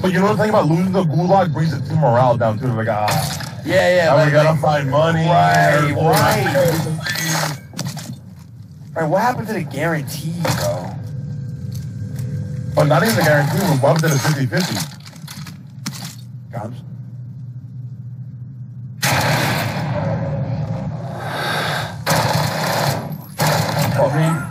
But you know the thing about losing the gulag brings the team morale down too. Like ah, Yeah, yeah. now like- we gotta find money. Right, right. Right, what happened to the guarantee, bro? But not even the guarantee. We bumped it to 50-50. Comes. Okay. Oh,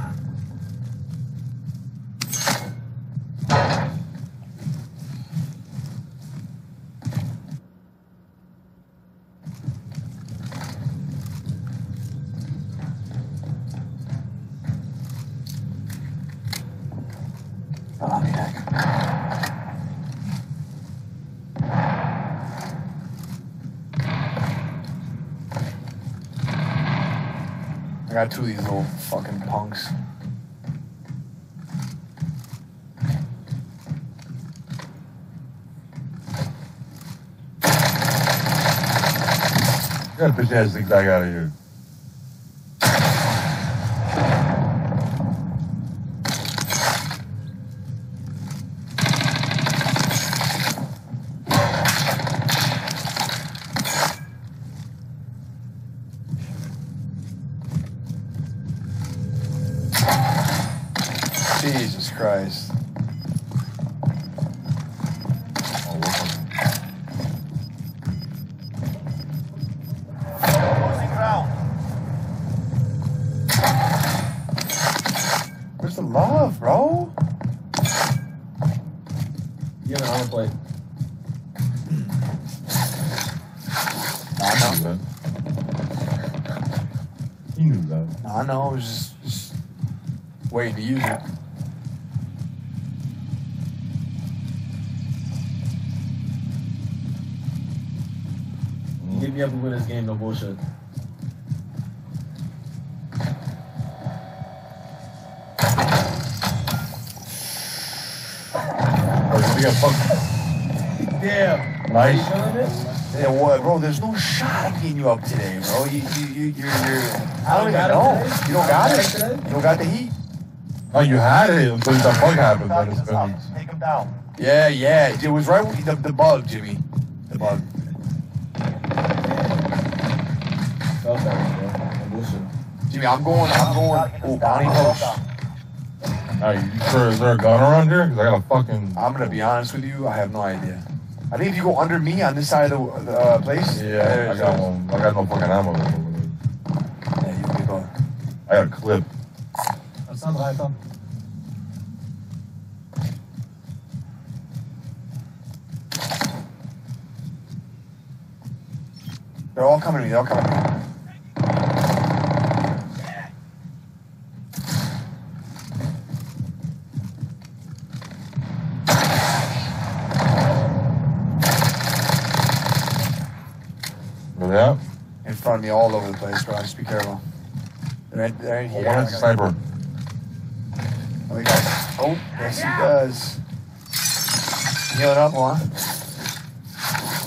got two of these little fucking punks. Get that bitch ass zigzag out of here. You have an armor plate. I know. knew that. He knew that. I know. I was just, just waiting to use it. You hit me up to win this game, no bullshit. Oh, you got fucked. Damn. Nice. You feeling this? Yeah, what, bro? There's no shot of getting you up today, bro. You, you, you, you're, you're. I don't even got it know. today? You don't got You got it. it today? You don't got the heat. Oh, you had it until the bug happened. Then Targets it's is up. been. Take him down. Yeah, yeah. It was right with the, the bug, Jimmy. The bug. Felt that one, bro. No bullshit. Jimmy, I'm going. I'm going. Oh, Bonnie bounty down. post. Well done. Alright, you sure is there a gun around here? Cause I got a fucking. I'm gonna be honest with you. I have no idea. I think if you go under me on this side of the uh, place. Yeah, I got a- one. I got no fucking ammo. Yeah, you'll be going. I got a clip. Sandra, They're all coming to me. They're all coming to me. In front me, all over the place, bro. Just be careful. They're in, they're in Oh, here. one is a sniper. Oh, he got- oh, yes, he does. Healing up, huh?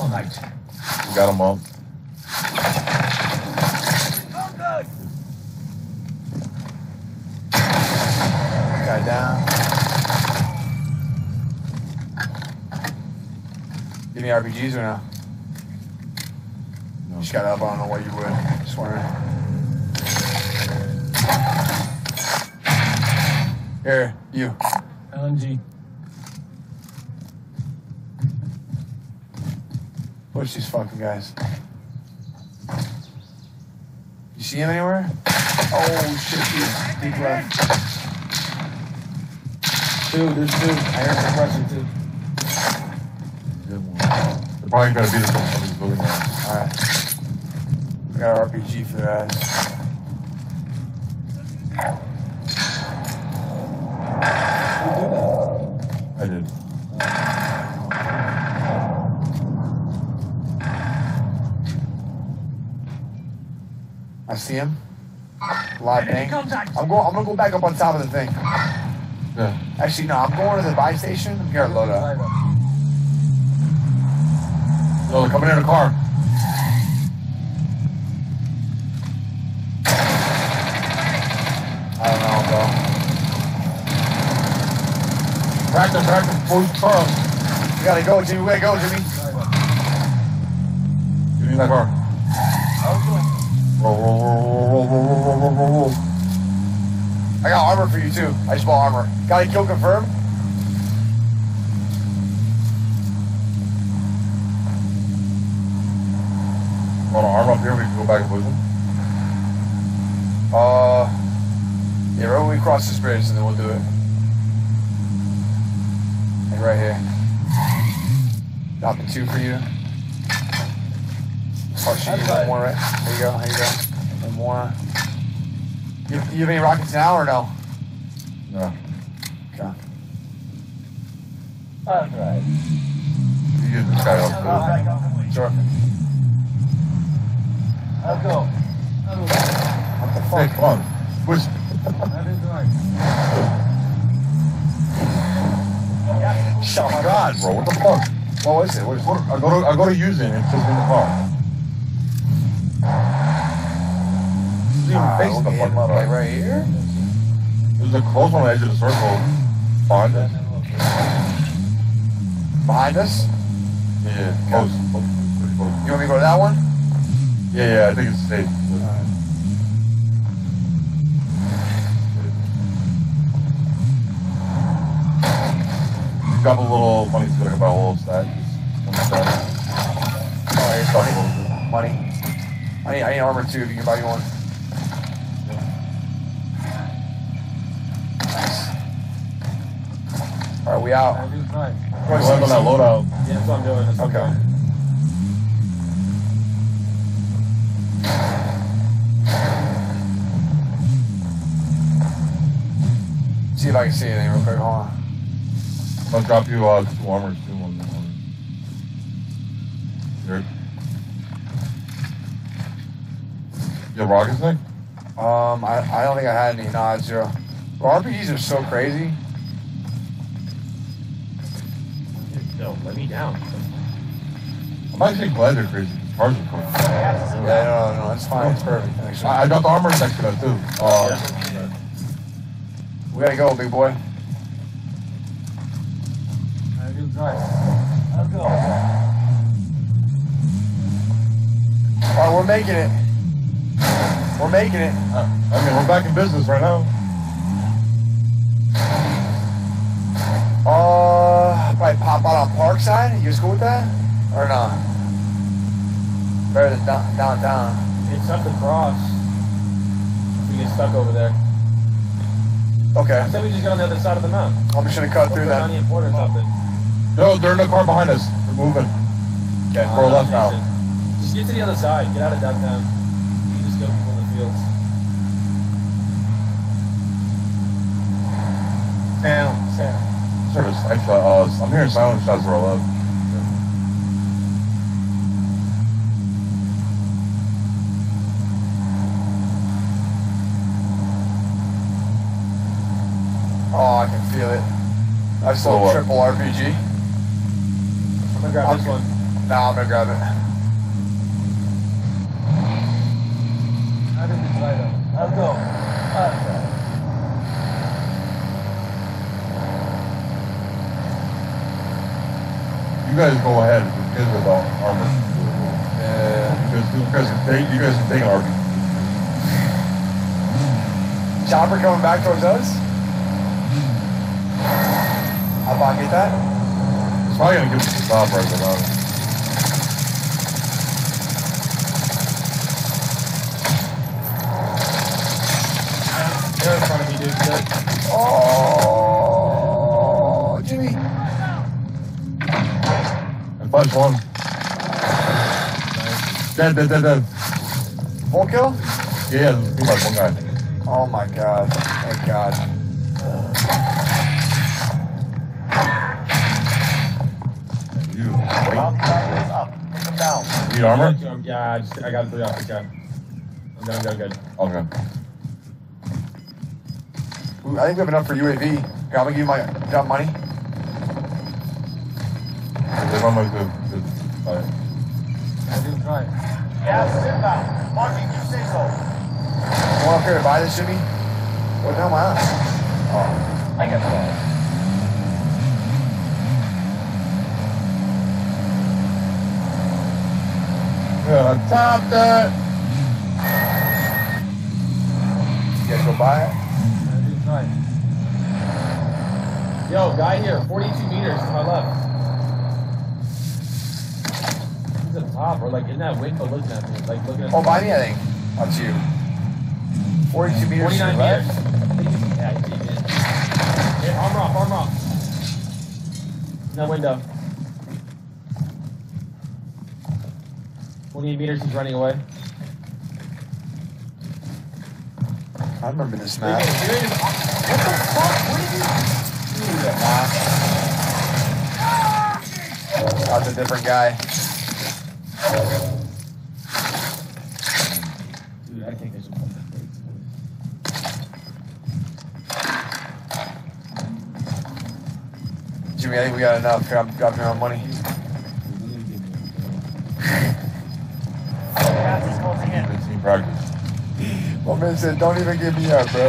All night. We got him up. Good. Guy down. Give me RPGs or no? No. Just got up. I don't know why you would. Just wondering. Here, you. LMG. Push these fucking guys. You see him anywhere? Oh shit, he's deep left. Two, there's two. I heard suppression too. Good one. They're probably gonna beat us up from these building now. Alright. I got an RPG for their ass. Who do that? I did. I see him. Live Enemy thing. I'm going. I'm gonna go back up on top of the thing. Yeah. Actually, no. I'm going to the buy station. I'm gonna load up. No, they're coming in a car. Them, crack them. Pull the car gotta go, Jimmy. We gotta go, Jimmy. Give me that car. Roll, roll, roll, roll, roll, roll, roll, roll, roll. I got armor for you too. I just bought armor. Got a kill confirmed? Want to arm up here? We can go back and him Uh, yeah, right when we cross this bridge, and then we'll do it. Like right here. Dropping two for you. Oh, shit, you got one more, right? There you go, there you go. One more. You, you have any rockets now or no? No. Okay. Alright. You get this guy up. Sure. Let's go. What the too. Hey, fuck? come on. Push. Oh my god, bro. What the fuck? What was it? What is What, I go to I go to use it and it's just in the car. This Ah, facing the up, like right here? There's a close on the edge of the circle. Behind us. Behind us? Yeah. Close. You want me to go to that one? Yeah, yeah, I think it's safe. Got a little money's gonna about a little stack. Just one stack. Oh, a money. little bit. Money. I need, I need armor too if you can buy me one. Nice. Alright, we out. Go ahead on that loadout. Yeah, that's what I'm doing. That's what I'm Okay. doing. See if I can see anything real quick. Hold on. I'll drop you uh, two armors too on, on here. You have rockets, Nick? Um, I, I don't think I had any. No, I zero. Well, RPGs are so crazy. No, let me down. I'm actually glad they're crazy. These cars are cool. Yeah, no, no, no, it's fine. It's perfect. Actually. I, I got the armor next to that too. Uh, Yeah. We gotta go, big boy. Let's go. Alright, we're making it. We're making it. I mean, we're back in business right now. Uh, probably pop out on Parkside. You cool with that? Or not? Better than down, downtown. It's tough the cross. We get stuck over there. Okay. I said we just get on the other side of the mountain. I'm just gonna cut through that. port or something. No, they're in the car behind us. They're moving. Okay. Go left now. Just get to the other side. Get out of downtown. You can just go people in the fields. Down, down. Sort of, actually, uh, I'm hearing silent shots roll up. Oh, I can feel it. I saw triple RPG. I'm gonna grab this one. Nah, I'm gonna grab it. Let's go. You guys go ahead. You guys with the armor. Yeah. You guys, you guys, can take, you guys can take armor. Chopper coming back towards us. How about I get that? It's probably gonna give us the stop right now. They're in front of me, dude. Oh, Jimmy. And flash one. Dead, dead, dead, dead. Full kill? Yeah, there's too much one guy. Oh my god. Thank God. You. Up, up, up. Down. Need armor? Yeah, I, just, I got three off the gun. I'm good, I'm good, I'm good. Okay. Ooh, I think we have enough for UAV. Here, I'm gonna give you my got money. There's one more good. good. Alright. I didn't Gas inbound. Marking you say so. Want up here to buy this, Jimmy? What the hell am I on? Oh. I got that. I topped it. You guys go by it? Fine. Yo, guy here, 42 meters to my left. He's up top, or like in that window looking at me, like looking at Oh, by me, I think. That's you. 42 meters to 49 your meters. left. I Yeah, deep in. Yeah, armor off, armor off. In that window. 28 meters, he's running away. I remember this map. he is, there he is. What the fuck? Where did you? That's a different guy. Dude, I think I should that. Jimmy, I think we got enough. Here, I'm dropping our money. In. My man said, don't even give me up, bro.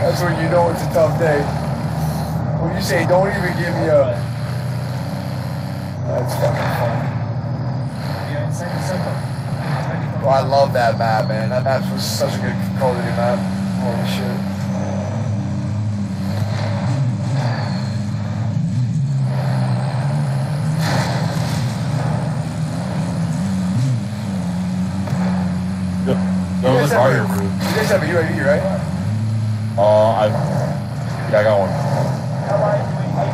That's when you know it's a tough day. When you say, don't even give me up. That's fucking fun. Yeah, inside the circle. Well, I love that map, man. That map was such a good quality map. Holy shit. Go You guys have a- You guys have a UAV, right? Uh, I, yeah, I got one.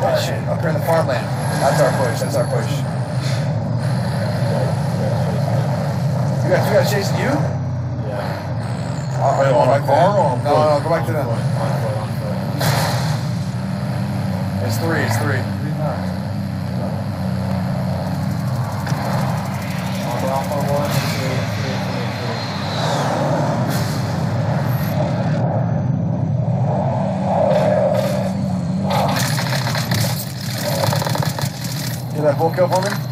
Oh, shit. Up here in the farmland. That's our push. That's our push. You got, you got chasing you? Yeah. I'll go on to car or on No, no, go back to them. It's three. It's three. Armor off on one, three, three, three, three. Get that full kill for me?